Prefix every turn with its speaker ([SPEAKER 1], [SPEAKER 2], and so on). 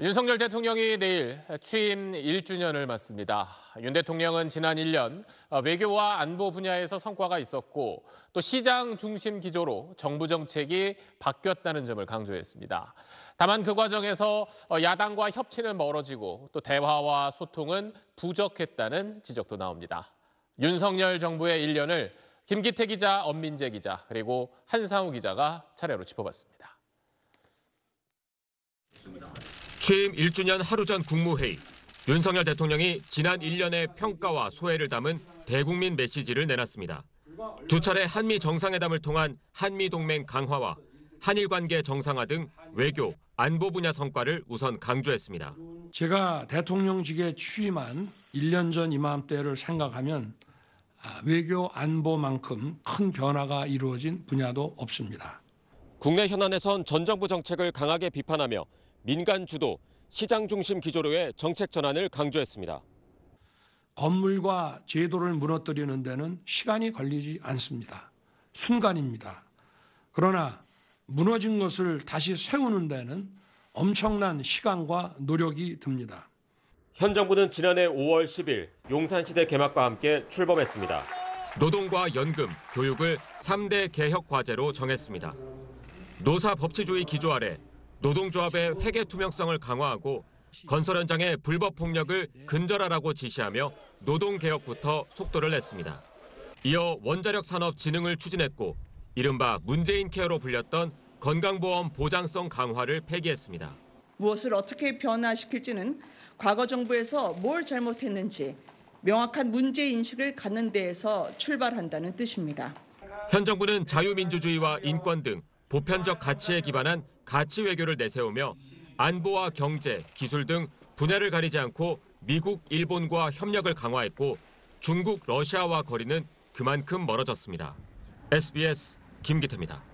[SPEAKER 1] 윤석열 대통령이 내일 취임 1주년을 맞습니다. 윤 대통령은 지난 1년 외교와 안보 분야에서 성과가 있었고 또 시장 중심 기조로 정부 정책이 바뀌었다는 점을 강조했습니다. 다만 그 과정에서 야당과 협치는 멀어지고 또 대화와 소통은 부족했다는 지적도 나옵니다. 윤석열 정부의 1년을 김기태 기자, 엄민재 기자 그리고 한상우 기자가 차례로 짚어봤습니다.
[SPEAKER 2] 취임 1주년 하루 전 국무회의. 윤석열 대통령이 지난 1년의 평가와 소회를 담은 대국민 메시지를 내놨습니다. 두 차례 한미 정상회담을 통한 한미 동맹 강화와 한일 관계 정상화 등 외교, 안보 분야 성과를 우선 강조했습니다.
[SPEAKER 3] 제가 대통령직에 취임한 1년 전 이맘때를 생각하면 아, 외교 안보만큼 큰 변화가 이루어진 분야도 없습니다.
[SPEAKER 2] 국내 현안에선 전 정부 정책을 강하게 비판하며 민간 주도, 시장 중심 기조로의 정책 전환을 강조했습니다.
[SPEAKER 3] 건물과 제도를 무너뜨리는 데는 시간이 걸리지 않습니다. 순간입니다. 그러나 무너진 것을 다시 세우는 데는 엄청난 시간과 노력이 듭니다.
[SPEAKER 2] 현 정부는 지난해 5월 10일 용산시대 개막과 함께 출범했습니다. 노동과 연금, 교육을 3대 개혁 과제로 정했습니다. 노사 법치주의 기조 아래 노동조합의 회계 투명성을 강화하고 건설 현장의 불법 폭력을 근절하라고 지시하며 노동개혁부터 속도를 냈습니다. 이어 원자력 산업 진흥을 추진했고 이른바 문재인 케어로 불렸던 건강보험 보장성 강화를 폐기했습니다.
[SPEAKER 4] 무엇을 어떻게 변화시킬지는 과거 정부에서 뭘 잘못했는지 명확한 문제 인식을 갖는 데에서 출발한다는 뜻입니다.
[SPEAKER 2] 현 정부는 자유민주주의와 인권 등 보편적 가치에 기반한 가치 외교를 내세우며 안보와 경제, 기술 등 분야를 가리지 않고 미국, 일본과 협력을 강화했고 중국, 러시아와 거리는 그만큼 멀어졌습니다. SBS 김기태입니다.